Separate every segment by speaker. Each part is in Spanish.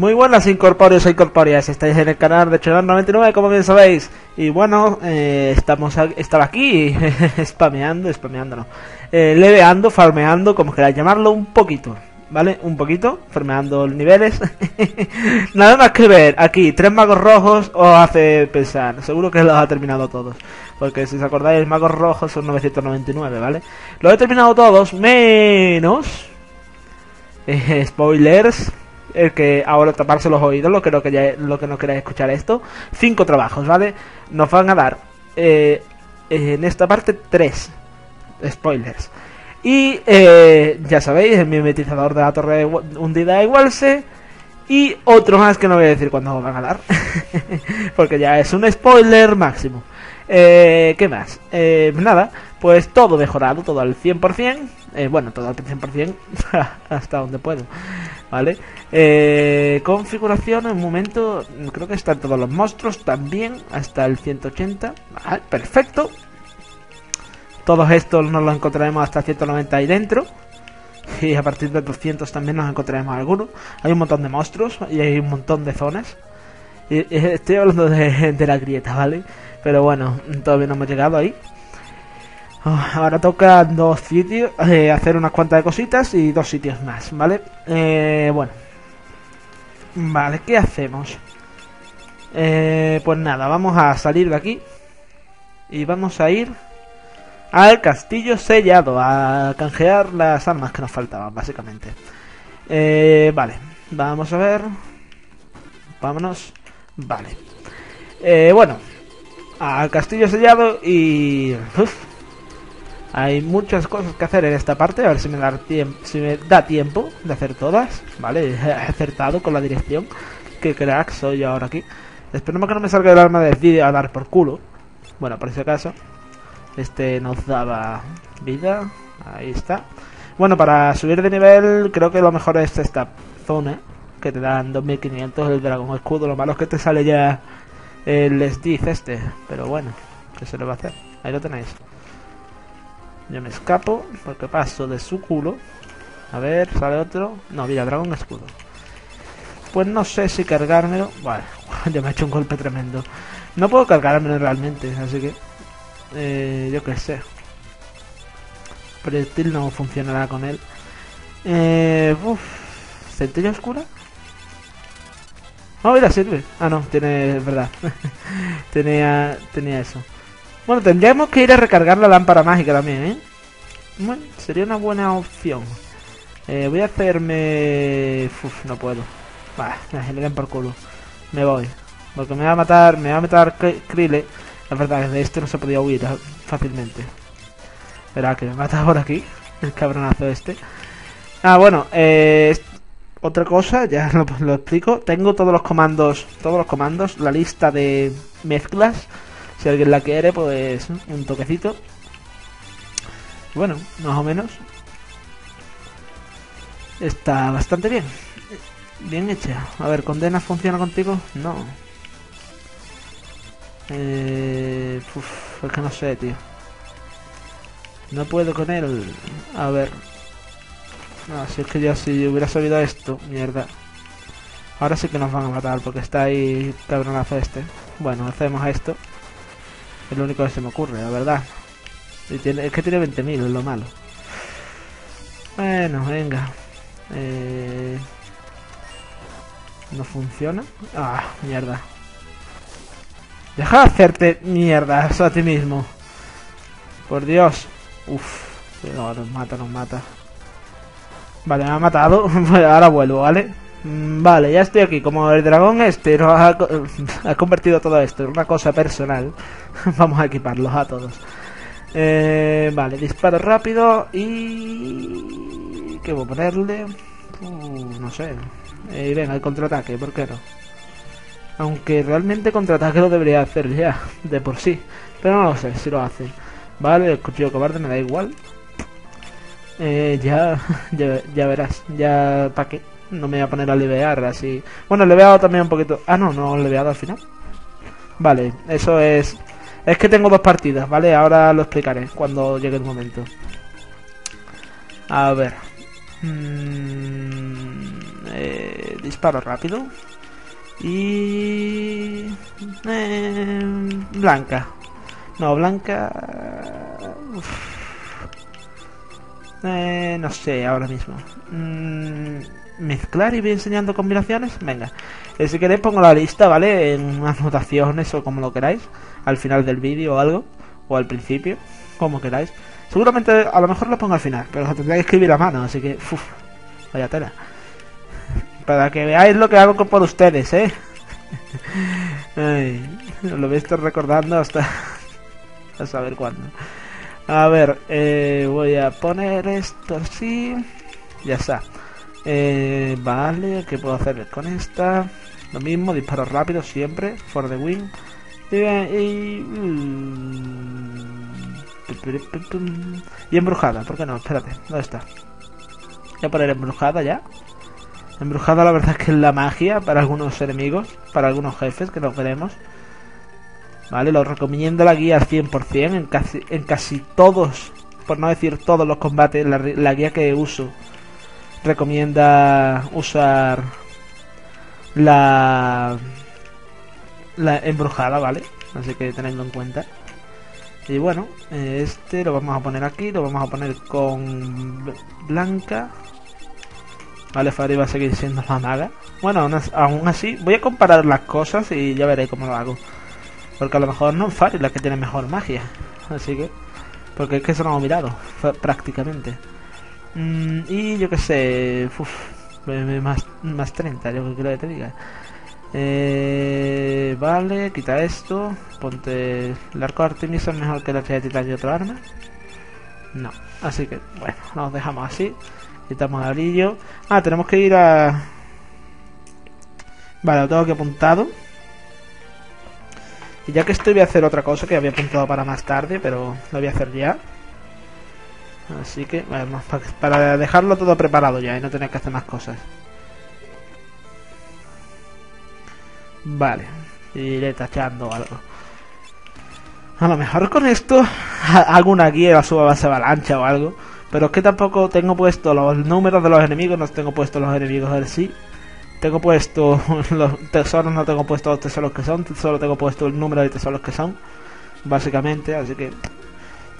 Speaker 1: Muy buenas incorpóreos e incorpóreas, estáis en el canal de Chenar99 como bien sabéis Y bueno, eh, estamos estaba aquí spameando, no eh, Leveando, farmeando, como queráis llamarlo, un poquito ¿Vale? Un poquito, farmeando niveles Nada más que ver, aquí, tres magos rojos os hace pensar Seguro que los ha terminado todos Porque si os acordáis, magos rojos son 999, ¿vale? Los he terminado todos, menos... Eh, spoilers el que ahora taparse los oídos, lo que no, que lo que no queráis escuchar esto. Cinco trabajos, ¿vale? Nos van a dar eh, en esta parte tres spoilers. Y eh, ya sabéis, el mimetizador de la torre hundida de Walse. Y otro más que no voy a decir cuándo van a dar. Porque ya es un spoiler máximo. Eh, ¿Qué más? Nada, pues todo mejorado, todo al 100%. Eh, bueno, todo al 100% hasta donde puedo. ¿Vale? Eh, configuración, en momento, creo que están todos los monstruos también, hasta el 180. Vale, perfecto. Todos estos nos los encontraremos hasta 190 ahí dentro. Y a partir de 200 también nos encontraremos algunos. Hay un montón de monstruos y hay un montón de zonas. Y, estoy hablando de, de la grieta, ¿vale? Pero bueno, todavía no hemos llegado ahí. Ah, ahora toca dos sitios, eh, hacer unas cuantas de cositas y dos sitios más, ¿vale? Eh, bueno. Vale, ¿qué hacemos? Eh, pues nada, vamos a salir de aquí. Y vamos a ir al castillo sellado, a canjear las armas que nos faltaban, básicamente. Eh, vale, vamos a ver. Vámonos. Vale. Eh, bueno, al castillo sellado y... hay muchas cosas que hacer en esta parte, a ver si me, da tiempo de hacer todas, ¿vale? He acertado con la dirección, que crack soy yo ahora aquí. Esperemos que no me salga el arma de vídeo a dar por culo. Bueno, por ese caso, este nos daba vida, ahí está. Bueno, para subir de nivel creo que lo mejor es esta zona, que te dan 2500 el dragón escudo, lo malo es que te sale ya el dice este. Pero bueno, ¿qué se le va a hacer? Ahí lo tenéis. Yo me escapo porque paso de su culo. A ver, sale otro. No, mira, dragón escudo. Pues no sé si cargármelo. Vale, ya me ha hecho un golpe tremendo. No puedo cargármelo realmente, así que... Eh, yo qué sé. Steel no funcionará con él. Eh, uf, ¿Centella oscura? Oh, mira, sirve. Ah, no, tiene... es verdad. tenía, tenía eso. Bueno, tendríamos que ir a recargar la lámpara mágica también, ¿eh? Bueno, sería una buena opción. Eh, voy a hacerme... Uf, no puedo. Bah, me den por culo. Me voy. Porque me va a matar, me va a matar Krille. La verdad es de este no se podía huir fácilmente. Verá que me mata por aquí. El cabronazo este. Ah, bueno, eh, otra cosa, ya lo, explico. Tengo todos los comandos, todos los comandos, la lista de mezclas. Si alguien la quiere, pues un toquecito. Bueno, más o menos. Está bastante bien. Bien hecha. A ver, ¿Condena funciona contigo? No. Eh, es que no sé, tío. No puedo con él. A ver, no, si es que ya si hubiera sabido esto, mierda. Ahora sí que nos van a matar porque está ahí cabronazo este. Bueno, hacemos esto. Es lo único que se me ocurre, la verdad. Es que tiene 20.000, es lo malo. Bueno, venga. Eh... ¿No funciona? Ah, mierda. Deja de hacerte mierda a ti mismo. Por Dios. Uf. No, nos mata, nos mata. Vale, me ha matado. Ahora vuelvo, ¿vale? Mm, vale, ya estoy aquí. Como el dragón este ha, convertido todo esto en una cosa personal, vamos a equiparlos a todos. Eh, vale, disparo rápido y... ¿Qué voy a ponerle? Uh, no sé. Eh, venga, el contraataque, ¿por qué no? Aunque realmente contraataque lo debería hacer ya, de por sí. Pero no lo sé si lo hace. Vale, el cuchillo cobarde me da igual. Eh, ya, ya, verás, ya para qué. No me voy a poner a levear así. Bueno, leveado también un poquito. Ah, no, no leveado al final. Vale, eso es. Es que tengo dos partidas, ¿vale? Ahora lo explicaré cuando llegue el momento. A ver. Mm, eh, disparo rápido. Y... Eh, blanca. No, blanca... Eh, no sé, ahora mismo. Mm, mezclar y voy enseñando combinaciones. Venga. Eh, si queréis pongo la lista, ¿vale? En unas notaciones o como lo queráis. Al final del vídeo o algo. O al principio. Como queráis. Seguramente a lo mejor lo pongo al final. Pero lo tendré que escribir a mano. Así que... Uf, vaya tela. Para que veáis lo que hago por ustedes, ¿eh? Lo voy a estar recordando hasta... a saber cuándo. A ver, eh, voy a poner esto así. Ya está. Eh, vale, ¿qué puedo hacer con esta? Lo mismo, disparo rápido siempre, for the win. Y, y, embrujada, ¿por qué no? Espérate, ¿dónde está? Voy a poner embrujada ya. Embrujada la verdad es que es la magia para algunos enemigos, para algunos jefes que nos veremos. Vale, lo recomiendo la guía al 100% en casi, en casi todos, por no decir todos los combates, la guía que uso recomienda usar la la embrujada, ¿vale? Así que tenedlo en cuenta. Y bueno, este lo vamos a poner aquí, lo vamos a poner con blanca. Vale, Fari va a seguir siendo la maga. Bueno, aún así, voy a comparar las cosas y ya veré cómo lo hago. Porque a lo mejor no Fari la que tiene mejor magia. Así que... Porque es que eso lo hemos mirado, prácticamente. Mm, y yo que sé, uf, más, más 30, yo que que te diga. Eh, vale, quita esto. Ponte el arco de Artemisa es mejor que la titanio y otro arma. No, así que bueno, nos dejamos así. Quitamos el brillo. Ah, tenemos que ir a. Vale, lo tengo aquí apuntado. Y ya que estoy, voy a hacer otra cosa que había apuntado para más tarde, pero lo voy a hacer ya. Así que, bueno, para dejarlo todo preparado ya y no tener que hacer más cosas. Vale, iré tachando algo. A lo mejor con esto hago una guía a suba base avalancha o algo. Pero es que tampoco tengo puesto los números de los enemigos, no tengo puesto los enemigos en sí. Tengo puesto los tesoros, no tengo puesto los tesoros que son, solo tengo puesto el número de tesoros que son. Básicamente, así que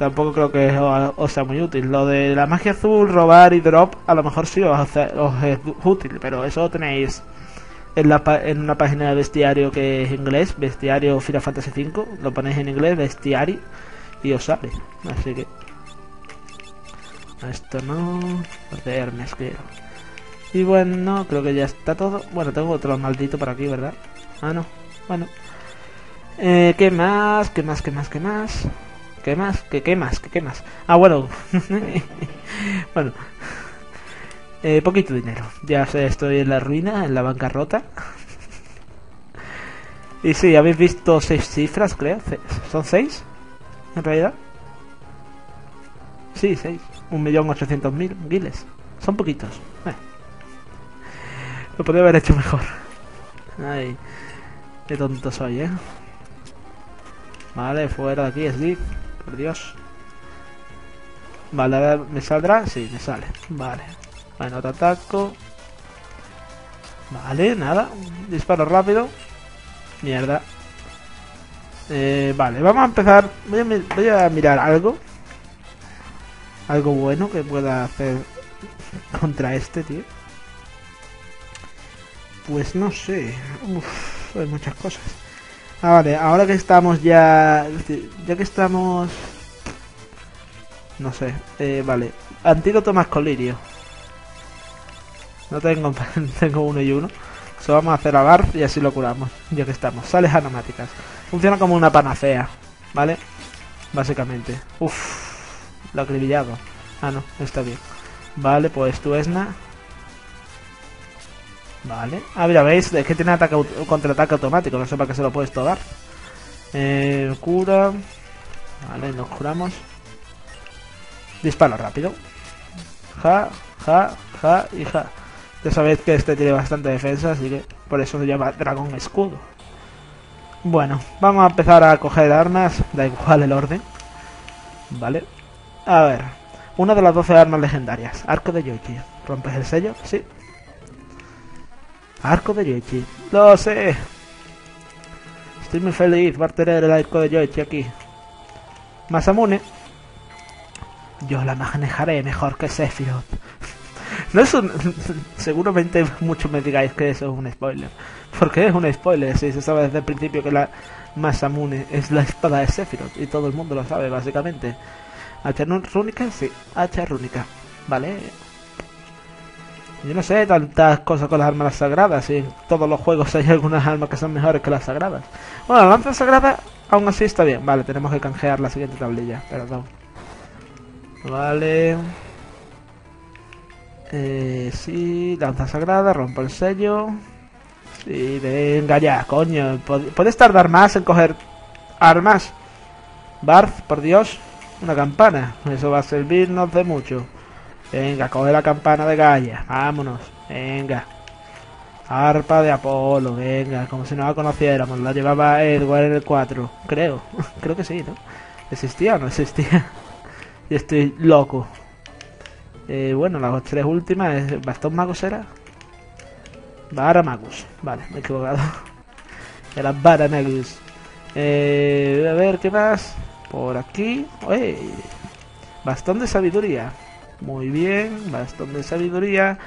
Speaker 1: tampoco creo que os, sea muy útil. Lo de la magia azul, robar y drop, a lo mejor sí os, es útil, pero eso lo tenéis en, la, en una página de bestiario que es inglés, bestiario Final Fantasy V, lo ponéis en inglés, bestiario, y os sale. Así que... Esto no... de Hermes, quiero. Y bueno, creo que ya está todo. Bueno, tengo otro maldito por aquí, ¿verdad? Ah, no. Bueno. Eh, ¿Qué más? ¿Qué más? ¿Qué más? ¿Qué más? ¿Qué más? ¿Qué, qué más? ¿Qué, qué más? Ah, bueno. bueno. Eh, poquito dinero. Ya sé, estoy en la ruina, en la bancarrota. y sí, habéis visto seis cifras, creo. ¿Son seis? En realidad. Sí, seis. Un millón ochocientos mil guiles. Son poquitos. Eh. Lo podría haber hecho mejor. Ay, qué tonto soy, ¿eh? Vale, fuera de aquí, Sleep. Por Dios. Vale, ¿me saldrá? Sí, me sale. Vale. Bueno, te ataco. Vale, nada. Disparo rápido. Mierda. Eh, vale, vamos a empezar. Voy a, a, mirar algo. Algo bueno que pueda hacer contra este, tío. Pues no sé. Uf, hay muchas cosas. Ah, vale, ahora que estamos ya... Ya que estamos... No sé, eh, vale. Antídoto más colirio. No tengo, tengo uno y uno. Eso vamos a hacer a Garth y así lo curamos, ya que estamos. Sales anomáticas. Funciona como una panacea, ¿vale? Básicamente. Uff, lo acribillado. Ah, no, está bien. Vale, pues tu Esna. Vale. Ah, mira, veis, es que tiene ataque contraataque automático, no sé para qué se lo puedes dar. Eh, cura. Vale, nos curamos. Disparo rápido. Ja, ja, ja y ja. Ya sabéis que este tiene bastante defensa, así que por eso se llama Dragón Escudo. Bueno, vamos a empezar a coger armas, da igual el orden. Vale. A ver, una de las 12 armas legendarias. Arco de Yoichi. ¿Rompes el sello? Sí. Arco de Yoichi. Lo sé. Estoy muy feliz por tener el arco de Yoichi aquí. Masamune. Yo la manejaré mejor que Sephiroth. No es un... Seguramente muchos me digáis que eso es un spoiler. Porque es un spoiler, si se sabe desde el principio que la Masamune es la espada de Sephiroth. Y todo el mundo lo sabe, básicamente. ¿Hacha rúnica? Sí, hacha rúnica. Vale. Yo no sé tantas cosas con las armas sagradas. Y en todos los juegos hay algunas armas que son mejores que las sagradas. Bueno, la lanza sagrada aún así está bien. Vale, tenemos que canjear la siguiente tablilla. Perdón. Vale. Eh, sí, lanza sagrada, rompo el sello. Sí, venga ya, coño. ¿Puedes tardar más en coger armas? Barth, por Dios. Una campana. Eso va a servirnos de mucho. Venga, coge la campana de Gaia. Vámonos. Venga. Arpa de Apolo. Venga, como si no la conociéramos. La llevaba Edward en el 4. Creo. Creo que sí, ¿no? ¿Existía o no existía? y estoy loco. Eh, bueno, las tres últimas. ¿Bastón Magus era? Vara Magus. Vale, me he equivocado. Era Vara Magus. Eh, a ver, ¿qué más? Por aquí. Uy, bastón de sabiduría. Muy bien, bastón de sabiduría.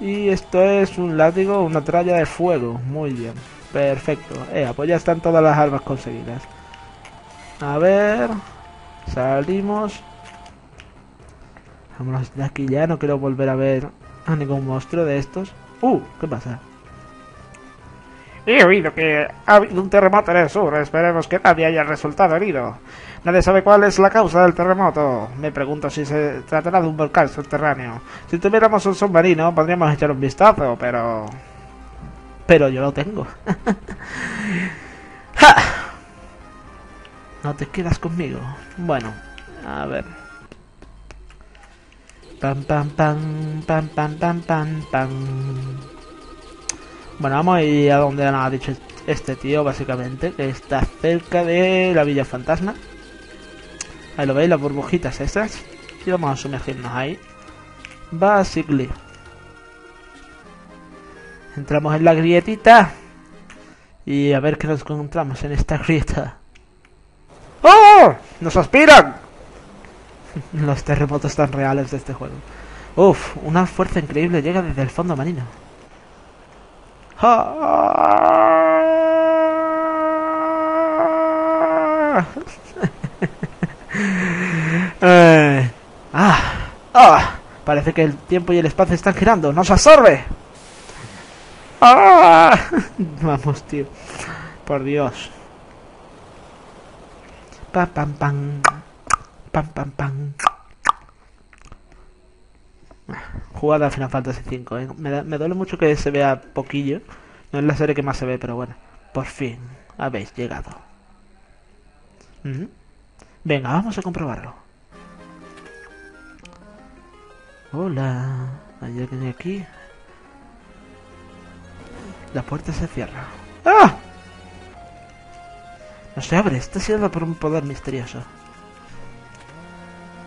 Speaker 1: Y esto es un látigo, una tralla de fuego. Muy bien, perfecto. Eh, pues ya están todas las armas conseguidas. A ver, salimos. Vámonos de aquí ya, no quiero volver a ver a ningún monstruo de estos. Uh, ¿qué pasa?
Speaker 2: He oído que ha habido un terremoto en el sur. Esperemos que nadie haya resultado herido. Nadie sabe cuál es la causa del terremoto. Me pregunto si se tratará de un volcán subterráneo. Si tuviéramos un submarino, podríamos echar un vistazo, pero...
Speaker 1: Pero yo lo tengo. No te quedas conmigo. Bueno, a ver. Pam, pam, pam, pam, pam, pam, pam. Bueno, vamos a ir a donde nos ha dicho este tío, básicamente, que está cerca de la Villa Fantasma. Ahí lo veis, las burbujitas esas. Y vamos a sumergirnos ahí. Basically. Entramos en la grietita. Y a ver qué nos encontramos en esta grieta.
Speaker 2: ¡Oh! ¡Nos aspiran!
Speaker 1: Los terremotos tan reales de este juego. Uf, una fuerza increíble llega desde el fondo marino. eh, ah, ah, parece que el tiempo y el espacio están girando. ¡Nos absorbe! ¡Ah! Vamos, tío. Por Dios. Pam, pam, pam. Pam, pam, pam. Jugada Final Fantasy V. ¿eh? Me, me, duele mucho que se vea poquillo. No es la serie que más se ve, pero bueno. Por fin habéis llegado. Venga, vamos a comprobarlo. Hola. ¿Hay alguien aquí? La puerta se cierra. ¡Ah! No se abre. Está siendo por un poder misterioso.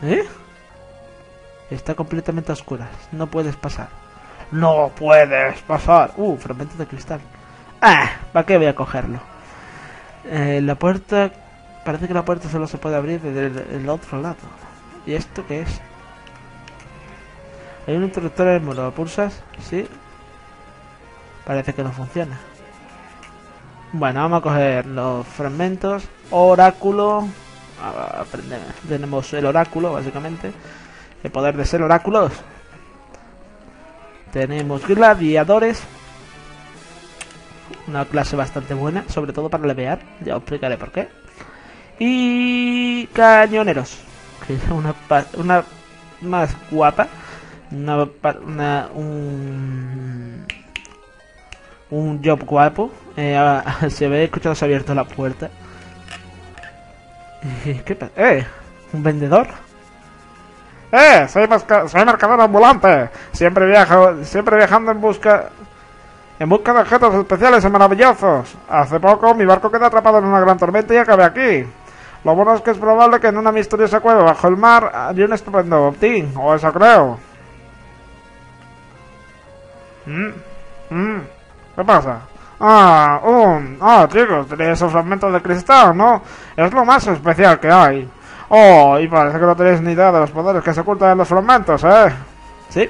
Speaker 1: ¿Eh? Está completamente a oscuras. No puedes pasar.
Speaker 2: ¡No puedes pasar!
Speaker 1: Uh, fragmento de cristal. ¡Ah! ¿Para qué voy a cogerlo? Eh, la puerta... Parece que la puerta solo se puede abrir desde el, otro lado. ¿Y esto qué es? Hay un interruptor en el muro. ¿Lo pulsas? Sí. Parece que no funciona. Bueno, vamos a coger los fragmentos. Oráculo. Aprendemos. Tenemos el oráculo, básicamente. El poder de ser oráculos. Tenemos gladiadores. Una clase bastante buena, sobre todo para levear. Ya os explicaré por qué. Y cañoneros. Que es una, una más guapa. Una, una, un, un job guapo. Eh, se ve escuchado se ha abierto la puerta. ¿Qué pasa? ¡Eh! ¿Un vendedor?
Speaker 2: ¡Eh! Soy, soy mercador ambulante. Siempre viajo, siempre viajando en busca en busca de objetos especiales y maravillosos. Hace poco mi barco quedó atrapado en una gran tormenta y acabé aquí. Lo bueno es que es probable que en una misteriosa cueva bajo el mar haya un estupendo botín, o eso creo. Mm, mm, ¿Qué pasa? Ah, un... Ah, chicos, tenéis esos fragmentos de cristal, ¿no? Es lo más especial que hay. Oh, y parece que no tenéis ni idea de los poderes que se ocultan en los fragmentos, ¿eh?
Speaker 1: Sí.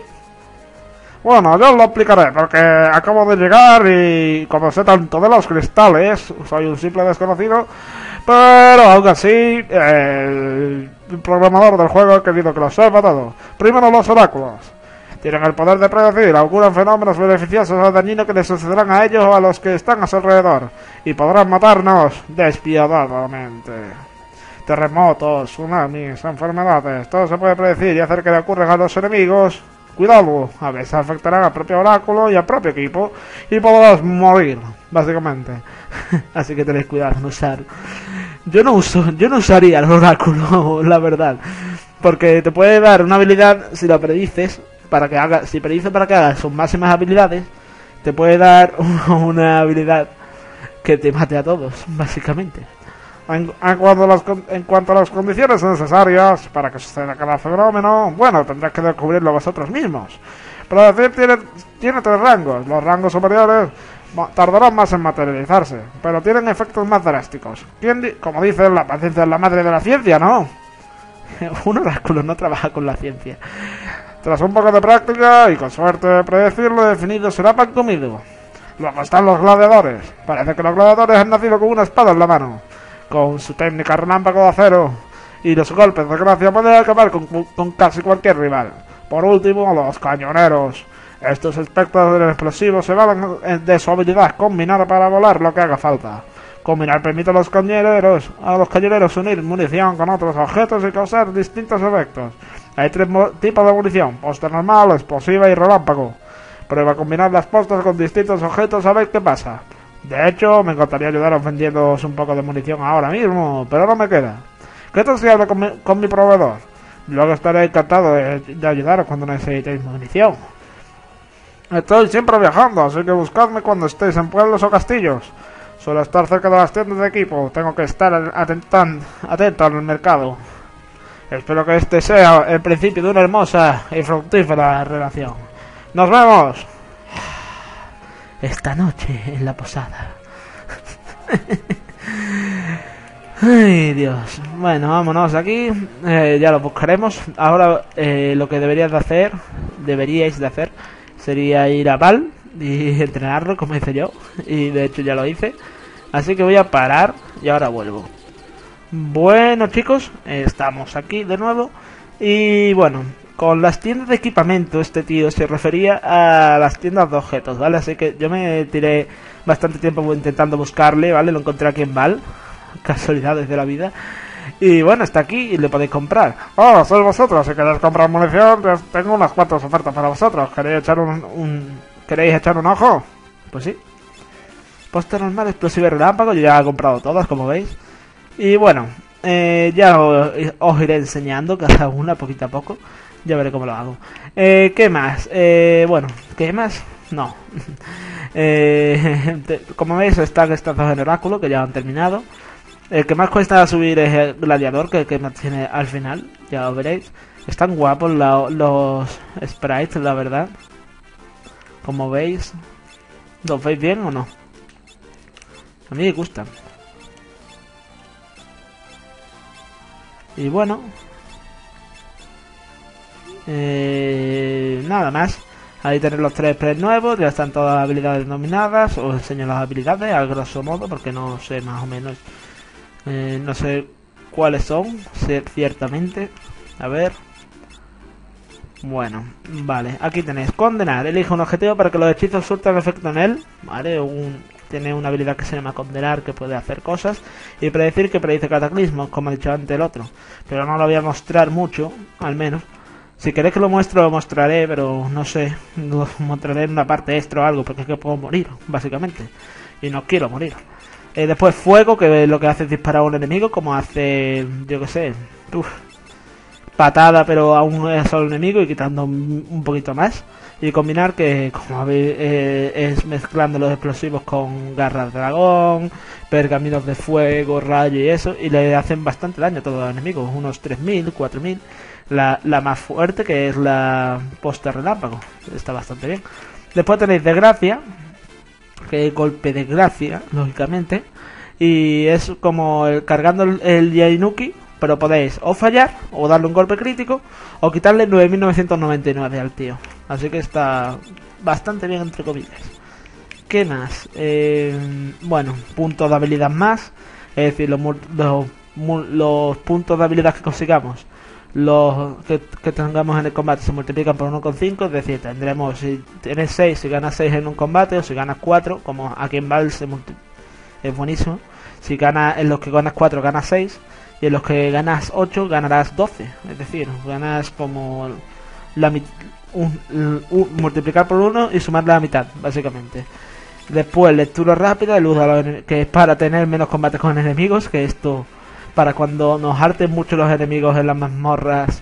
Speaker 2: Bueno, yo lo explicaré, porque acabo de llegar y como sé tanto de los cristales, soy un simple desconocido, pero aún así, el programador del juego ha querido que lo sepa todo. Primero los oráculos. Tienen el poder de predecir, auguran fenómenos beneficiosos o dañinos que les sucederán a ellos o a los que están a su alrededor, y podrán matarnos despiadadamente. Terremotos, tsunamis, enfermedades, todo se puede predecir y hacer que le ocurran a los enemigos. Cuidado, a veces afectarán al propio oráculo y al propio equipo, y podrás morir, básicamente.
Speaker 1: Así que tenéis cuidado en usar. Yo no uso, yo no usaría el oráculo, la verdad. Porque te puede dar una habilidad si lo predices, para que haga, si predices para que hagas sus máximas habilidades, te puede dar una habilidad que te mate a todos, básicamente.
Speaker 2: En, cuanto a las, en cuanto a las condiciones necesarias para que suceda cada fenómeno, bueno, tendrás que descubrirlo vosotros mismos. Pero decir tiene, tiene tres rangos. Los rangos superiores tardarán más en materializarse, pero tienen efectos más drásticos. ¿Quién di- como dicen, la paciencia es la madre de la ciencia, ¿no?
Speaker 1: Un oráculo no trabaja con la ciencia.
Speaker 2: Tras un poco de práctica y con suerte predecirlo definido será pan comido. Luego están los gladiadores. Parece que los gladiadores han nacido con una espada en la mano. Con su técnica relámpago de acero y los golpes de gracia pueden acabar con, casi cualquier rival. Por último, los cañoneros. Estos espectros del explosivo se valen de su habilidad combinada para volar lo que haga falta. Combinar permite a los cañoneros, a los cañoneros unir munición con otros objetos y causar distintos efectos. Hay tres tipos de munición, posta normal, explosiva y relámpago. Prueba combinar las postas con distintos objetos a ver qué pasa. De hecho, me encantaría ayudaros vendiéndoos un poco de munición ahora mismo, pero no me queda. ¿Qué tal si hablo con mi, con mi proveedor? Luego estaré encantado de, ayudaros cuando necesitéis munición. Estoy siempre viajando, así que buscadme cuando estéis en pueblos o castillos. Suelo estar cerca de las tiendas de equipo, tengo que estar atentan- atento al mercado. Espero que este sea el principio de una hermosa y fructífera relación. ¡Nos vemos!
Speaker 1: Esta noche en la posada. Ay, Dios. Bueno, vámonos aquí. Eh, ya lo buscaremos. Ahora eh, lo que deberías de hacer, deberíais de hacer, sería ir a Val y entrenarlo, como hice yo. Y de hecho ya lo hice. Así que voy a parar y ahora vuelvo. Bueno, chicos, estamos aquí de nuevo. Y bueno, con las tiendas de equipamiento, este tío se refería a las tiendas de objetos, ¿vale? Así que yo me tiré bastante tiempo intentando buscarle, ¿vale? Lo encontré aquí en Val, casualidades de la vida. Y bueno, está aquí y le podéis comprar.
Speaker 2: Oh, sois vosotros, si queréis comprar munición, te- tengo unas cuantas ofertas para vosotros. ¿Queréis echar un, un- ¿Queréis echar un ojo?
Speaker 1: Pues sí. Posta normal, explosiva y relámpago, yo ya he comprado todas, como veis. Y bueno, eh, ya os, os iré enseñando cada una poquito a poco. Ya veré cómo lo hago. Eh, ¿Qué más? Eh, bueno, ¿qué más? No. Eh, como veis, están estas dos en oráculo que ya han terminado. El que más cuesta subir es el gladiador, que, que más tiene al final. Ya lo veréis. Están guapos la- los sprites, la verdad. Como veis. ¿Los veis bien o no? A mí me gustan. Y bueno. Eh, nada más. Ahí tenéis los tres sprites nuevos, ya están todas las habilidades nominadas. Os enseño las habilidades a grosso modo, porque no sé más o menos. eh, no sé cuáles son, ciertamente. A ver. Bueno, vale, aquí tenéis condenar. Elige un objetivo para que los hechizos surtan efecto en él. Vale, un, tiene una habilidad que se llama condenar que puede hacer cosas. Y predecir que predice cataclismos, como ha dicho antes el otro. Pero no lo voy a mostrar mucho, al menos. Si queréis que lo muestre, lo mostraré, pero no sé. Lo mostraré en una parte extra o algo, porque es que puedo morir, básicamente. Y no quiero morir. Eh, después fuego, que lo que hace es disparar a un enemigo, como hace, yo que sé, uf, patada, pero a un solo enemigo y quitando un poquito más. Y combinar que, como veis, eh, es mezclando los explosivos con garras de dragón, pergaminos de fuego, rayo y eso, y le hacen bastante daño a todos los enemigos, unos 3000, 4000. La, la más fuerte, que es la posta relámpago, está bastante bien. Después tenéis desgracia, que es golpe de gracia, lógicamente. Y es como el, cargando el, Yainuki, pero podéis o fallar, o darle un golpe crítico, o quitarle 9.999 al tío. Así que está bastante bien, entre comillas. ¿Qué más? Eh, bueno, puntos de habilidad más. Es decir, los, los, los puntos de habilidad que consigamos, los que, tengamos en el combate, se multiplican por 1,5. Es decir, tendremos, si tienes 6, si ganas 6 en un combate, o si ganas 4, como aquí en Val se es buenísimo. Si ganas, en los que ganas 4, ganas 6. Y en los que ganas 8, ganarás 12. Es decir, ganas como la multiplicar por 1 y sumar la mitad, básicamente. Después, lectura rápida, a los que es para tener menos combates con enemigos, que esto para cuando nos harten mucho los enemigos en las mazmorras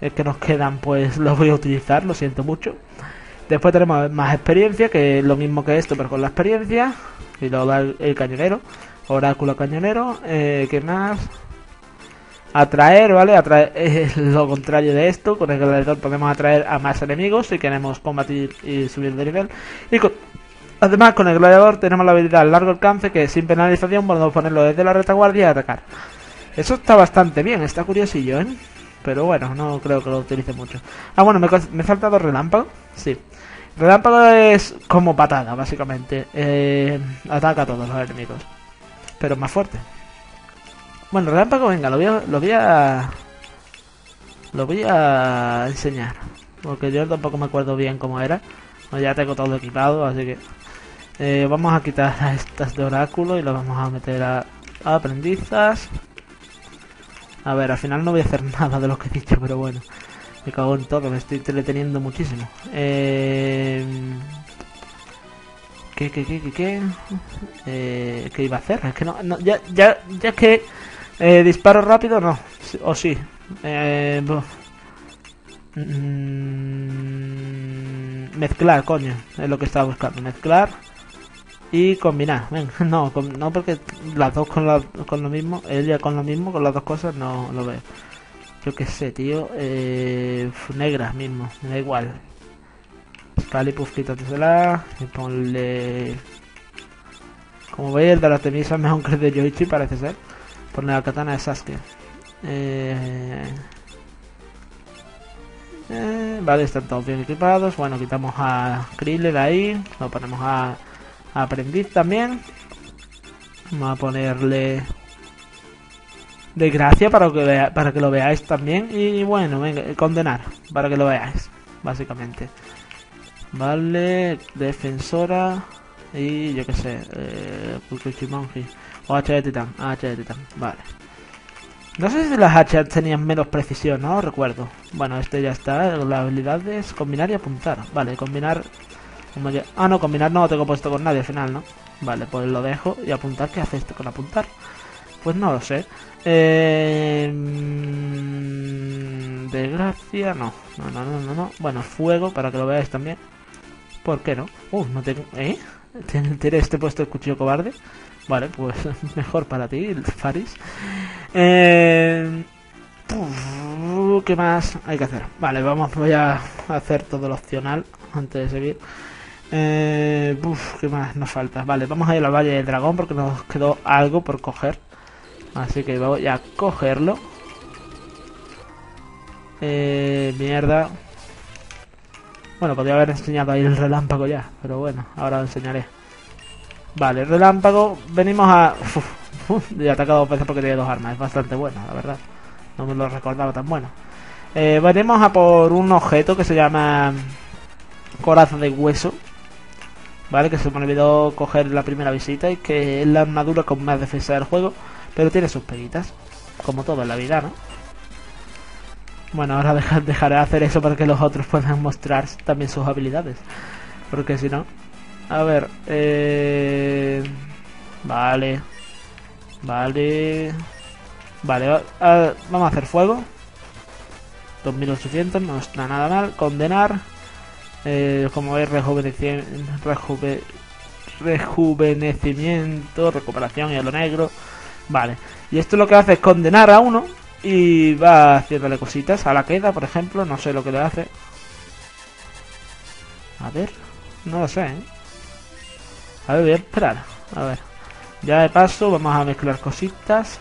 Speaker 1: eh, que nos quedan, pues los voy a utilizar, lo siento mucho. Después tenemos más experiencia, que es lo mismo que esto, pero con la experiencia. Y luego el cañonero, oráculo cañonero, eh, ¿qué más? Atraer, ¿vale? Atraer lo contrario de esto. Con el gladiador podemos atraer a más enemigos si queremos combatir y subir de nivel. Y con- además con el gladiador tenemos la habilidad largo alcance que sin penalización podemos ponerlo desde la retaguardia y atacar. Eso está bastante bien, está curiosillo, ¿eh? Pero bueno, no creo que lo utilice mucho. Ah, bueno, me, me he saltado relámpago. Sí. Relámpago es como patada, básicamente. Eh, ataca a todos los enemigos. Pero más fuerte. Bueno, relámpago, venga, lo voy a... Lo voy a, lo voy a enseñar. Porque yo tampoco me acuerdo bien cómo era. Ya tengo todo equipado, así que... eh, vamos a quitar a estas de oráculo y lo vamos a meter a, aprendizas. A ver, al final no voy a hacer nada de lo que he dicho, pero bueno. Me cago en todo, me estoy entreteniendo muchísimo. Eh... ¿Qué, qué, qué, qué, qué? Eh, ¿Qué iba a hacer? Es que no, no, ya, ya, ya que eh, disparo rápido, no. O sí. Eh. Mm, mezclar, coño. Es lo que estaba buscando. Mezclar y combinar. Venga, no, no porque las dos con, la- con lo mismo, ella con lo mismo, con las dos cosas no lo veo. Yo qué sé, tío. Eh, negras mismo, me da igual. Vale, pues quítatesela y ponle... Como veis, el de la Artemisa es mejor que el de Yoichi, parece ser. Ponle la katana de Sasuke. Eh... Eh, vale, están todos bien equipados. Bueno, quitamos a Krillin ahí. Lo ponemos a, Aprendiz también. Vamos a ponerle de gracia para que, vea- para que lo veáis también. Y bueno, venga, condenar para que lo veáis, básicamente. Vale, defensora y yo que sé, eh, o H de Titán, H de Titán, vale. No sé si las H tenían menos precisión, no recuerdo. Bueno, este ya está, la habilidad es combinar y apuntar. Vale, combinar... Ah, no, combinar no lo tengo puesto con nadie al final, ¿no? Vale, pues lo dejo. ¿Y apuntar qué hace esto con apuntar? Pues no lo sé. Eh... mm, Desgracia, no. No, no, no, no, no. Bueno, fuego, para que lo veáis también. ¿Por qué no? Uh, no tengo... ¿Eh? ¿Tiene tiene este puesto el cuchillo cobarde? Vale, pues mejor para ti, Faris. Eh... ¿Qué más hay que hacer? Vale, vamos, voy a hacer todo lo opcional antes de seguir. Eh, uf, ¿Qué más nos falta? Vale, vamos a ir al Valle del Dragón porque nos quedó algo por coger. Así que voy a cogerlo. Eh, mierda. Bueno, podría haber enseñado ahí el relámpago ya, pero bueno, ahora lo enseñaré. Vale, relámpago, venimos a... Uf, uf, y ataca dos veces porque tiene dos armas, es bastante bueno, la verdad. No me lo recordaba tan bueno. Eh, venimos a por un objeto que se llama coraza de hueso. Vale, que se me olvidó coger la primera visita y que es la armadura con más defensa del juego, pero tiene sus peguitas, como todo en la vida, ¿no? Bueno, ahora deja- dejaré de hacer eso para que los otros puedan mostrar también sus habilidades. Porque si no... A ver, eh... Vale. Vale. Vale, va- vamos a hacer fuego. 2800, no está nada mal. Condenar. Eh, como es rejuveneci- rejuve- rejuvenecimiento, recuperación y a lo negro. Vale. Y esto lo que hace es condenar a uno y va haciéndole cositas. A la queda, por ejemplo, no sé lo que le hace. A ver, no lo sé, ¿eh? A ver, voy a esperar. A ver. Ya de paso vamos a mezclar cositas.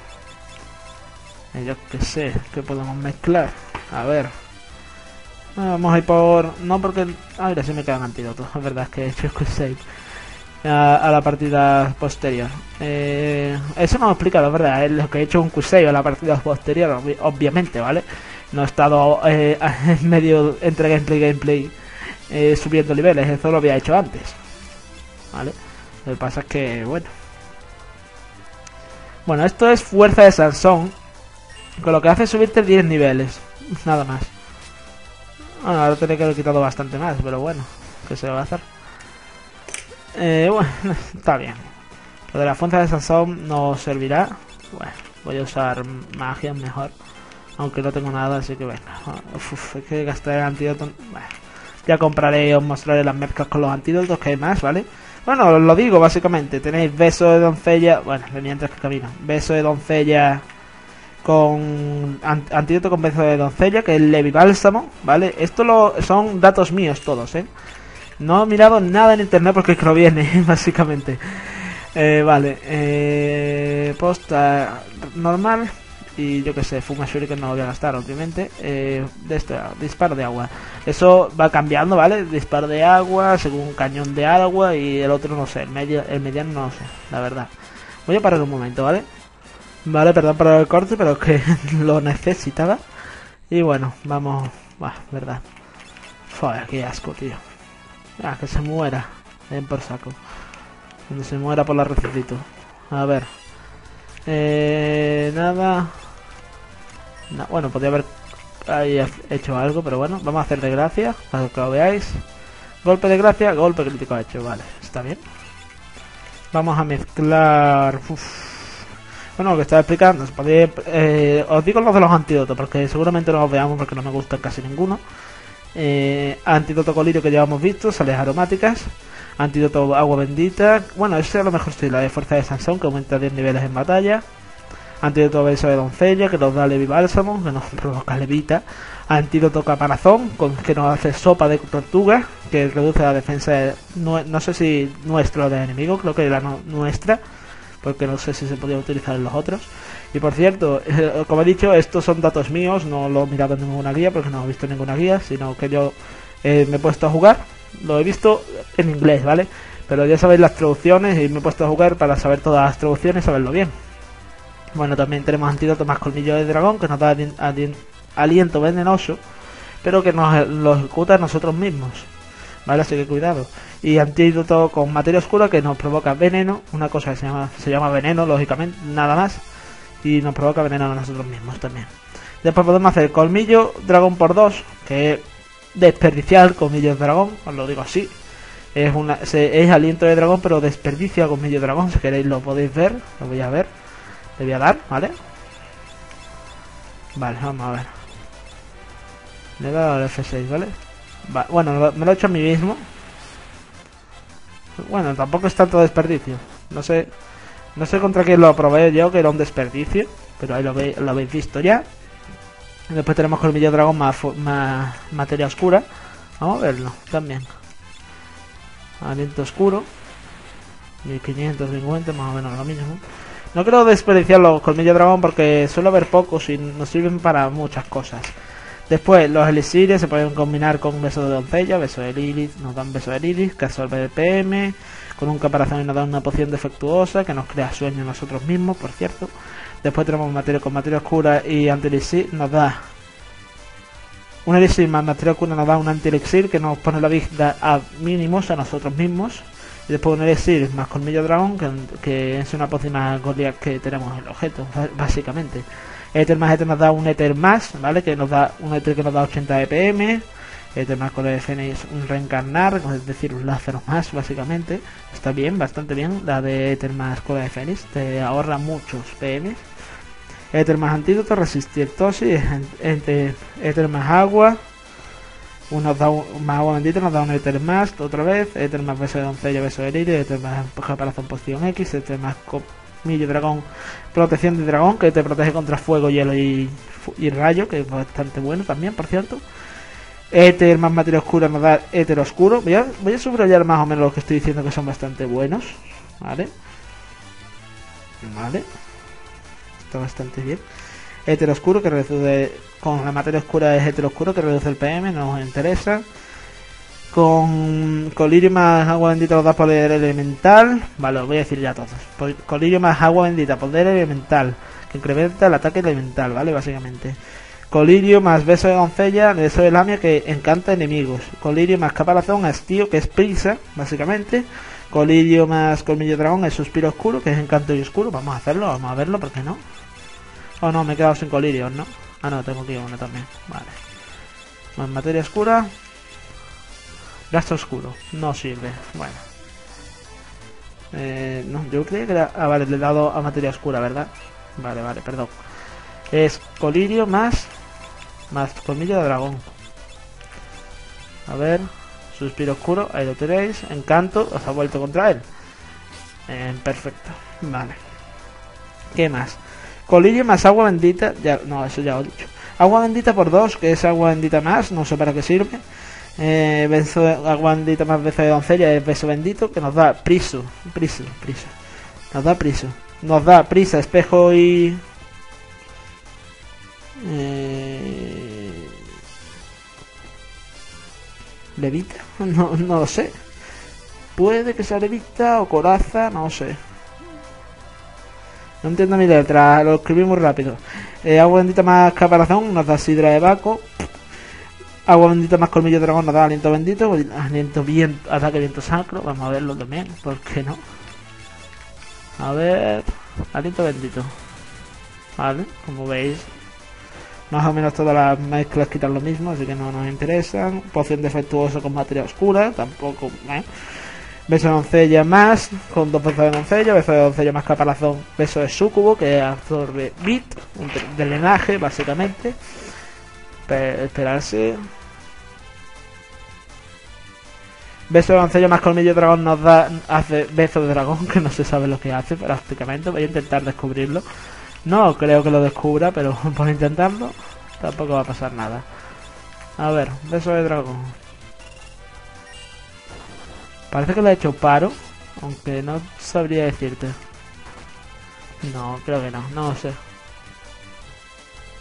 Speaker 1: Eh, yo qué sé, ¿qué podemos mezclar? A ver. Ah, vamos a ir por... No porque... Ah, mira, se me quedan antídotos. Es verdad que he hecho quick save. A, a la partida posterior. Eh, eso no lo he explicado, es verdad. Es lo que he hecho un quick save a la partida posterior, obvi- obviamente, ¿vale? No he estado eh, en medio entre gameplay y gameplay eh, subiendo niveles. Eso lo había hecho antes. ¿Vale? Lo que pasa es que, bueno. Bueno, esto es fuerza de Sansón. Con lo que hace es subirte 10 niveles. Nada más. Bueno, ahora tendré que haber quitado bastante más, pero bueno. ¿Qué se va a hacer? Eh, bueno, está bien. Lo de la fuerza de Sansón no servirá. Bueno, voy a usar magia mejor. Aunque no tengo nada, así que venga. Uf, es que gastar el antídoto. Bueno, ya compraré y os mostraré las mezclas con los antídotos que hay más, ¿vale? Bueno, lo digo básicamente. Tenéis beso de doncella. Bueno, mientras que camino. Beso de doncella con an- antídoto con beso de doncella, que es Levi Bálsamo, ¿vale? Esto lo, son datos míos todos, ¿eh? No he mirado nada en internet porque es que no viene, básicamente. Eh, vale, eh, posta normal y yo que sé, Fuma que no lo voy a gastar, obviamente. Eh, de esto, disparo de agua. Eso va cambiando, ¿vale? Disparo de agua, según cañón de agua y el otro no sé, el, medio, el mediano no sé, la verdad. Voy a parar un momento, ¿vale? Vale, perdón por el corte, pero que lo necesitaba. Y bueno, vamos... Bah, verdad. Joder, qué asco, tío. Ah, que se muera. Ven por saco. Cuando se muera por la resucito. A ver. Eh, nada. No, bueno, podría haber hecho algo, pero bueno. Vamos a hacer de gracia, para que lo veáis. Golpe de gracia, golpe crítico hecho. Vale, está bien. Vamos a mezclar... Uf. Bueno, lo que estaba explicando, eh, os digo los de los antídotos, porque seguramente no los veamos porque no me gustan casi ninguno. Eh, antídoto colirio que ya hemos visto, sales aromáticas. Antídoto agua bendita. Bueno, ese a lo mejor sí, la de fuerza de Sansón, que aumenta 10 niveles en batalla. Antídoto beso de doncella, que nos da Levi Bálsamo, que nos provoca levita. Antídoto caparazón, con, que nos hace sopa de tortuga, que reduce la defensa, de, no, no sé si nuestro o de enemigo, creo que era no- nuestra porque no sé si se podía utilizar en los otros. Y por cierto, eh, como he dicho, estos son datos míos, no lo he mirado en ninguna guía porque no he visto ninguna guía, sino que yo eh, me he puesto a jugar, lo he visto en inglés, ¿vale? Pero ya sabéis las traducciones y me he puesto a jugar para saber todas las traducciones y saberlo bien. Bueno, también tenemos antídoto más colmillo de dragón que nos da alien- alien- aliento venenoso, pero que nos lo ejecuta a nosotros mismos. ¿Vale? Así que cuidado. Y antídoto con materia oscura que nos provoca veneno, una cosa que se llama, se llama veneno, lógicamente, nada más. Y nos provoca veneno a nosotros mismos también. Después podemos hacer colmillo dragón por 2, que es desperdiciar colmillo de dragón, os lo digo así. Es, una, es aliento de dragón, pero desperdicia colmillo de dragón. Si queréis lo podéis ver, lo voy a ver. Le voy a dar, ¿vale? Vale, vamos a ver. Le he dado al F6, ¿vale? Va- bueno, me lo he hecho a mí mismo. Bueno, tampoco es tanto desperdicio. No sé no sé contra quién lo probé yo, que era un desperdicio. Pero ahí lo, veis, lo habéis visto ya. Después tenemos colmillo dragón más, más materia oscura. Vamos a verlo también. Aliento oscuro. 1550, más o menos lo mismo. No quiero desperdiciar los colmillos dragón porque suele haber pocos y nos sirven para muchas cosas. Después, los elixires se pueden combinar con beso de doncella, beso de Lilith, nos dan beso de Lilith, que absorbe el PM, con un caparazón y nos da una poción defectuosa que nos crea sueño nosotros mismos, por cierto. Después tenemos materia con materia oscura y anti-elixir, nos da un elixir más materia oscura, nos da un anti-elixir que nos pone la vida a mínimos a nosotros mismos. Y después un elixir más colmillo dragón, que, que es una poción más Goliath que tenemos en el objeto, básicamente. Ether más Ether nos da un Ether más, ¿vale? Que nos da un Ether que nos da 80 EPM. Ether más con el Fénix un reencarnar, es decir, un Lázaro más, básicamente. Está bien, bastante bien. La de Ether más cola de Fénix, te ahorra muchos PM. Ether más antídoto, resistir tosis, Ether más agua. Uno nos da un, más agua bendita, nos da un Ether más, otra vez. Ether más beso de doncella, beso de lirio. Ether más caparazón poción X. Ether más colmillo dragón, protección de dragón, que te protege contra fuego, hielo y, y rayo, que es bastante bueno también, por cierto. Éter más materia oscura nos da éter oscuro. Voy a, voy a subrayar más o menos lo que estoy diciendo que son bastante buenos. ¿Vale? Vale. Está bastante bien. Éter oscuro que reduce... Con la materia oscura es éter oscuro que reduce el PM, no nos interesa. Con colirio más agua bendita nos da poder elemental. Vale, os voy a decir ya todos. Colirio más agua bendita, poder elemental. Que incrementa el ataque elemental, ¿vale? Básicamente. Colirio más beso de doncella, beso de lamia que encanta enemigos. Colirio más caparazón, hastío, que es prisa, básicamente. Colirio más colmillo dragón, es suspiro oscuro, que es encanto y oscuro. Vamos a hacerlo, vamos a verlo, ¿por qué no? Oh no, me he quedado sin colirio, ¿no? Ah, no, tengo aquí uno también. Vale. Más materia oscura. Gasto oscuro. No sirve. Bueno. Eh, no, yo creía que era... Ah, vale, le he dado a materia oscura, ¿verdad? Vale, vale, perdón. Es colirio más... Más colmillo de dragón. A ver... Suspiro oscuro, ahí lo tenéis. Encanto, os ha vuelto contra él. Eh, perfecto. Vale. ¿Qué más? Colirio más agua bendita. Ya, no, eso ya lo he dicho. Agua bendita por dos, que es agua bendita más. No sé para qué sirve. Eh, de- agua bendita más beso de doncella es beso bendito, que nos da priso. Priso, priso. Nos da priso. Nos da prisa, espejo y. Eh... ¿Levita? No, no lo sé. Puede que sea levita o coraza, no sé. No entiendo mi letra, lo escribí muy rápido. Eh, agua bendita más caparazón nos da sidra de Baco. Agua bendita más colmillo de dragón nos da aliento bendito. Aliento viento, ataque viento sacro. Vamos a verlo también, ¿por qué no? A ver. Aliento bendito. Vale, como veis. Más o menos todas las mezclas quitan lo mismo, así que no nos interesan. Poción defectuosa con materia oscura, tampoco. ¿eh? Beso de doncella más, con dos besos de doncella, beso de doncella más caparazón, beso de sucubo que absorbe bit, un de drenaje básicamente. Pe- esperarse. Beso de doncella más colmillo dragón nos da, hace beso de dragón, que no se sabe lo que hace prácticamente. Voy a intentar descubrirlo. No creo que lo descubra, pero por intentarlo tampoco va a pasar nada. A ver, beso de dragón. Parece que lo ha hecho paro, aunque no sabría decirte. No, creo que no, no lo sé.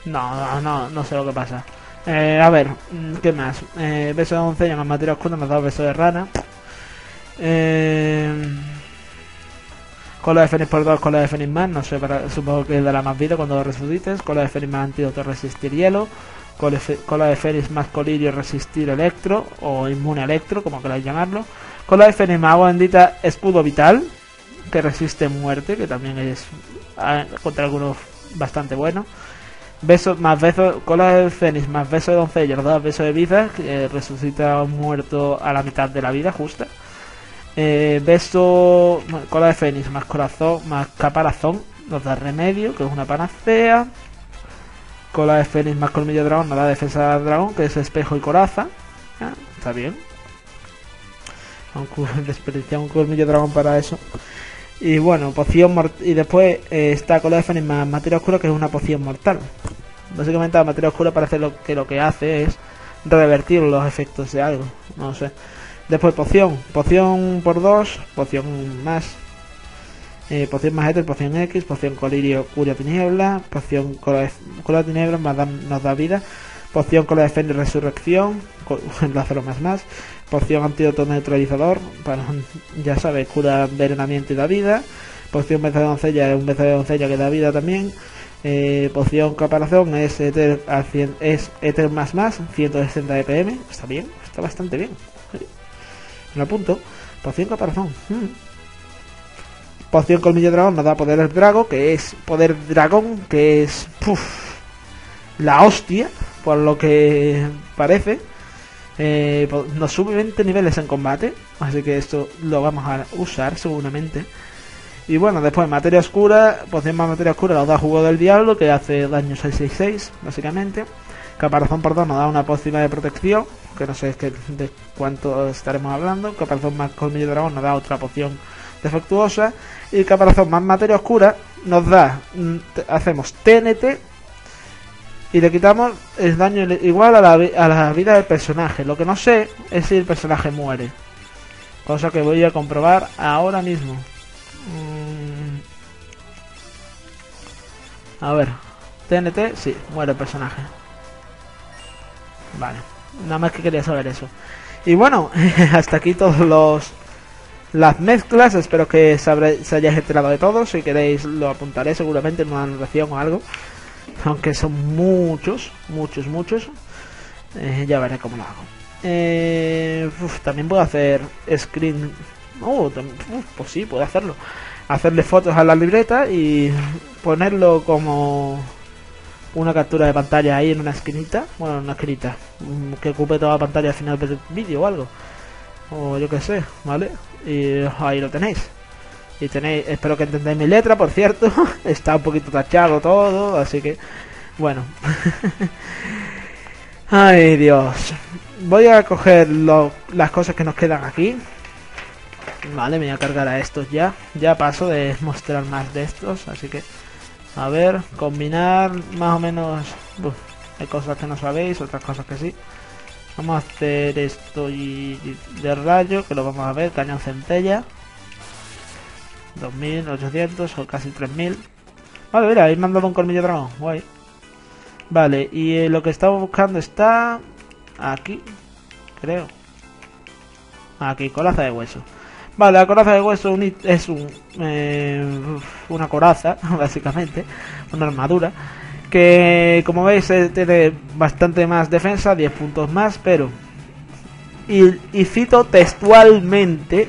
Speaker 1: No, no, no, no sé lo que pasa. Eh, a ver, mm, ¿qué más? Eh, beso de doncella más materia oscura nos da beso de rana. Eh, cola de fénix por dos, cola de fénix más, no sé, para, supongo que dará más vida cuando lo resucites. Cola de fénix más antídoto resistir hielo. Cola de fénix más colirio resistir electro o inmune electro, como queráis llamarlo. De más agua bendita escudo vital, que resiste muerte, que también es ah, contra algunos bastante bueno. Beso más beso, cola de fénix más beso de doncella, nos da beso de vida, que eh, resucita a un muerto a la mitad de la vida justa. Eh, beso, cola de fénix más corazón, más caparazón, nos da remedio, que es una panacea. Cola de fénix más colmillo de dragón nos da defensa del dragón, que es espejo y coraza. Ah, está bien. Aunque desperdiciar un colmillo dragón para eso. Y bueno, poción mort- y después eh, está fénix más materia oscura, que es una poción mortal. Básicamente la materia oscura parece lo que lo que hace es revertir los efectos de algo. No sé. Después poción. Poción por dos. Poción más. Eh, poción más éter, poción X, poción colirio, curia tiniebla, poción cola tiniebla más da- nos da vida, poción cola de fénix resurrección, co- lázaro más más, poción antídoto neutralizador, para, ya sabes, cura envenenamiento y da vida, poción beso de doncella es un beso de doncella que da vida también, eh, poción caparazón es cien- es más más, 160 de PM, está bien, está bastante bien. Me lo apunto. Poción caparazón. hmm. Poción colmillo dragón nos da poder drago, que es poder dragón, que es la hostia, por lo que parece. Eh, nos sube 20 niveles en combate, así que esto lo vamos a usar seguramente. Y bueno, después materia oscura, poción más materia oscura nos da jugo del diablo, que hace daño 666, básicamente. Caparazón por dos nos da una pócima de protección, que no sé de cuánto estaremos hablando. Caparazón más colmillo de dragón nos da otra poción defectuosa. Y caparazón más materia oscura nos da, mm, hacemos TNT y le quitamos el daño igual a la, a la vida del personaje. Lo que no sé es si el personaje muere. Cosa que voy a comprobar ahora mismo. Mm. A ver. TNT, sí, muere el personaje. Vale. Nada más que quería saber eso. Y bueno, hasta aquí todos los las mezclas. Espero que se, hayáis enterado de todo. Si queréis lo apuntaré seguramente en una anotación o algo. Aunque son muchos, muchos, muchos. Eh, ya veré cómo lo hago. Eh, también puedo hacer screen. Oh, pues sí, puedo hacerlo. Hacerle fotos a la libreta y ponerlo como una captura de pantalla ahí en una esquinita. Bueno, una esquinita mm, que ocupe toda la pantalla al final del vídeo o algo. O yo que sé, ¿vale? Y ahí lo tenéis. Y tenéis, espero que entendáis mi letra, por cierto. Está un poquito tachado todo, así que, bueno. Ay, Dios. Voy a coger las cosas que nos quedan aquí. Vale, me voy a cargar a estos ya. Ya paso de mostrar más de estos, así que... A ver, combinar más o menos... hay cosas que no sabéis, otras cosas que sí. Vamos a hacer esto de rayo, que lo vamos a ver, cañón centella. 2800 o casi 3000. Vale, mira, ahí me han dado un colmillo dragón, guay. Vale, y eh, lo que estamos buscando está aquí, creo. Aquí, coraza de hueso. Vale, la coraza de hueso es un, eh, una coraza, básicamente, una armadura, que como veis eh, tiene bastante más defensa, 10 puntos más, pero... Y, y cito textualmente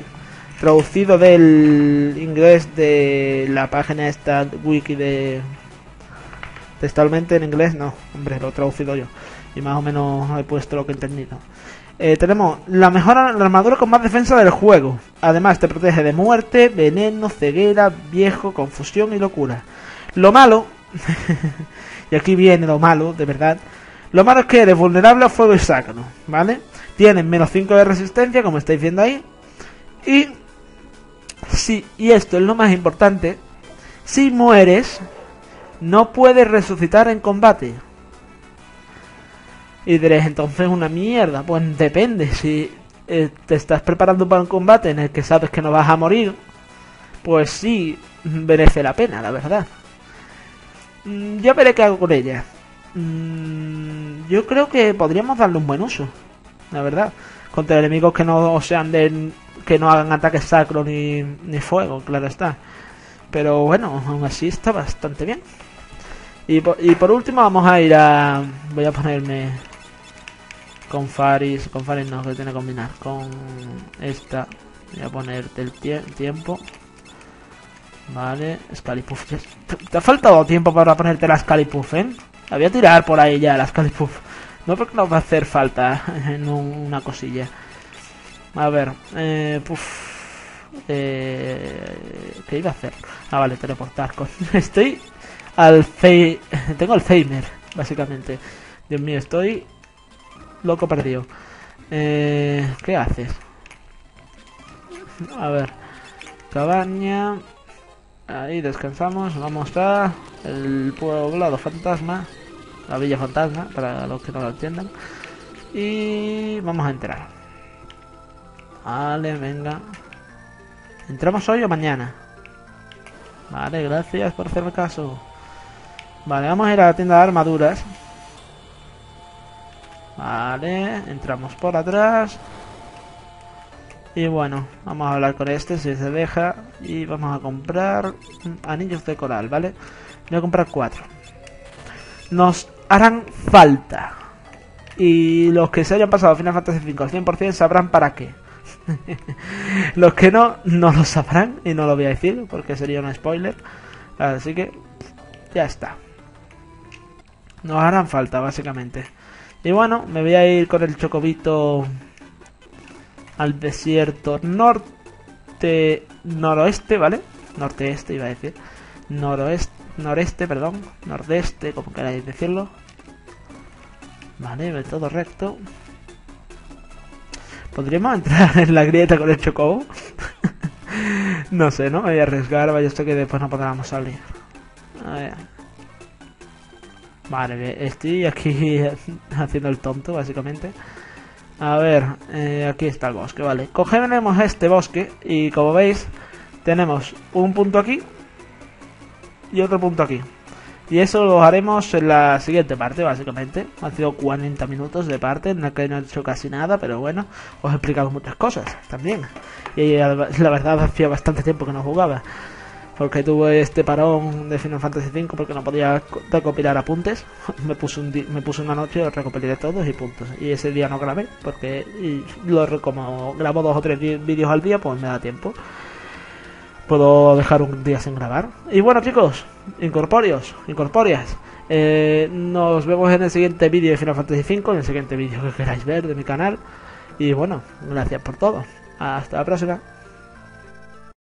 Speaker 1: traducido del inglés de la página esta wiki de textualmente en inglés no hombre lo he traducido yo. Y más o menos he puesto lo que he entendido. Eh, tenemos la mejor la armadura con más defensa del juego. Además te protege de muerte veneno ceguera viejo confusión y locura. Lo malo y aquí viene lo malo de verdad. Lo malo es que eres vulnerable a fuego y sacro vale tienes menos 5 de resistencia como estáis viendo ahí y Sí, y esto es lo más importante. Si mueres, no puedes resucitar en combate. Y diréis, entonces una mierda. Pues depende. Si eh, te estás preparando para un combate en el que sabes que no vas a morir, pues sí, merece la pena, la verdad. Mm, ya veré qué hago con ella. Mm, yo creo que podríamos darle un buen uso, la verdad. Contra enemigos que no sean de que no hagan ataques sacro ni, ni fuego, claro está. Pero bueno, aún así está bastante bien. Y por, y por último vamos a ir a... Voy a ponerme con Faris, con Faris no, que tiene que combinar con esta. Voy a ponerte el tiempo. Vale, Scalipuff. Te ha faltado tiempo para ponerte la Scalipuff, ¿eh? La voy a tirar por ahí ya, la Scalipuff. No porque nos va a hacer falta en una cosilla. A ver, eh, eh, ¿Qué iba a hacer? Ah, vale, teleportar. Con... Estoy al fe... Tengo Alzheimer, básicamente. Dios mío, estoy loco perdido. Eh, ¿Qué haces? A ver. Cabaña. Ahí descansamos. Vamos a el poblado fantasma. La villa fantasma, para los que no lo entiendan. Y vamos a entrar. Vale, venga. ¿Entramos hoy o mañana? Vale, gracias por hacerme caso. Vale, vamos a ir a la tienda de armaduras. Vale, entramos por atrás. Y bueno, vamos a hablar con este si se deja. Y vamos a comprar anillos de coral, ¿vale? Voy a comprar cuatro. Nos harán falta. Y los que se hayan pasado Final Fantasy V al 100% sabrán para qué. Los que no, no lo sabrán y no lo voy a decir porque sería un spoiler. Así que ya está. Nos harán falta, básicamente. Y bueno, me voy a ir con el chocobito al desierto norte, noroeste, ¿vale? Norte-este iba a decir. Noroeste, noreste, perdón. Nordeste, como queráis decirlo. Vale, todo recto. ¿Podríamos entrar en la grieta con el chocobo? no sé, ¿no? Me voy a arriesgar, vaya esto que después no podamos salir. A ver. Vale, estoy aquí haciendo el tonto, básicamente. A ver, eh, aquí está el bosque, vale. Cogemos este bosque y como veis, tenemos un punto aquí y otro punto aquí. Y eso lo haremos en la siguiente parte, básicamente. Han sido 40 minutos de parte en la que no he hecho casi nada, pero bueno, os he explicado muchas cosas también. Y la verdad hacía bastante tiempo que no jugaba. Porque tuve este parón de Final Fantasy V porque no podía recopilar apuntes. Me puse, un me puse una noche, recopilé todos y puntos. Y ese día no grabé porque lo, como grabo dos o tres vídeos al día, pues me da tiempo puedo dejar un día sin grabar. Y bueno chicos, incorpóreos, incorpóreas. Eh, nos vemos en el siguiente vídeo de Final Fantasy V, en el siguiente vídeo que queráis ver de mi canal. Y bueno, gracias por todo. Hasta la próxima.